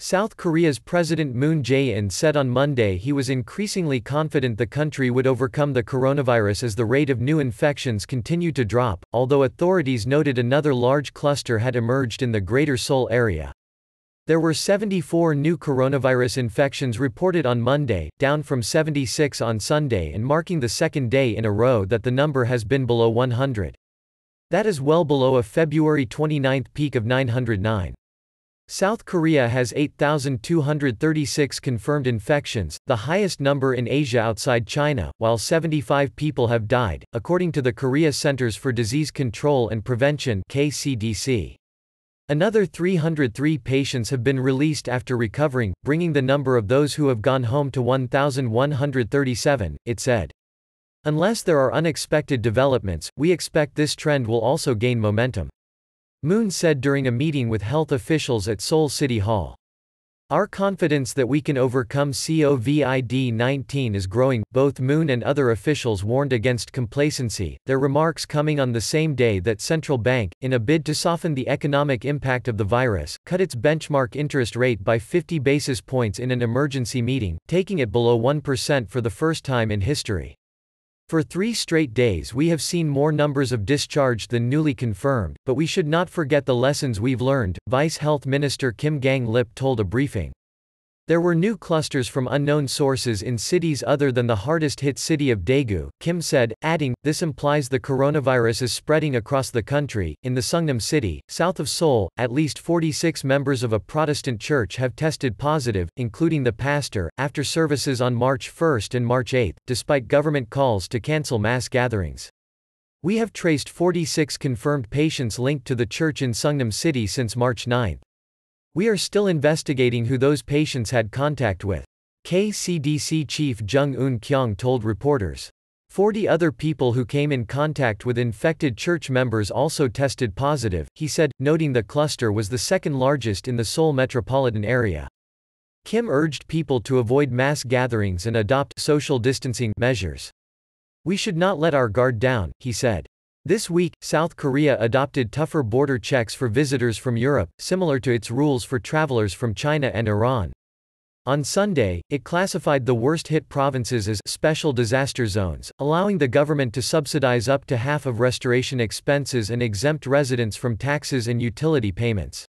South Korea's President Moon Jae-in said on Monday he was increasingly confident the country would overcome the coronavirus as the rate of new infections continued to drop, although authorities noted another large cluster had emerged in the Greater Seoul area. There were 74 new coronavirus infections reported on Monday, down from 76 on Sunday and marking the second day in a row that the number has been below 100. That is well below a February 29 peak of 909. South Korea has 8,236 confirmed infections, the highest number in Asia outside China, while 75 people have died, according to the Korea Centers for Disease Control and Prevention KCDC. Another 303 patients have been released after recovering, bringing the number of those who have gone home to 1,137, it said. Unless there are unexpected developments, we expect this trend will also gain momentum. Moon said during a meeting with health officials at Seoul City Hall. Our confidence that we can overcome COVID-19 is growing. Both Moon and other officials warned against complacency, their remarks coming on the same day that central bank, in a bid to soften the economic impact of the virus, cut its benchmark interest rate by 50 basis points in an emergency meeting, taking it below 1% for the first time in history. For three straight days we have seen more numbers of discharged than newly confirmed, but we should not forget the lessons we've learned, Vice Health Minister Kim Gang-lip told a briefing. There were new clusters from unknown sources in cities other than the hardest hit city of Daegu, Kim said, adding, this implies the coronavirus is spreading across the country. In the Seongnam city, south of Seoul, at least 46 members of a Protestant church have tested positive, including the pastor, after services on March 1 and March 8, despite government calls to cancel mass gatherings. We have traced 46 confirmed patients linked to the church in Seongnam city since March 9. We are still investigating who those patients had contact with. KCDC Chief Jung Eun Kyung told reporters. 40 other people who came in contact with infected church members also tested positive, he said, noting the cluster was the second largest in the Seoul metropolitan area. Kim urged people to avoid mass gatherings and adopt social distancing measures. We should not let our guard down, he said. This week, South Korea adopted tougher border checks for visitors from Europe, similar to its rules for travelers from China and Iran. On Sunday, it classified the worst-hit provinces as special disaster zones, allowing the government to subsidize up to half of restoration expenses and exempt residents from taxes and utility payments.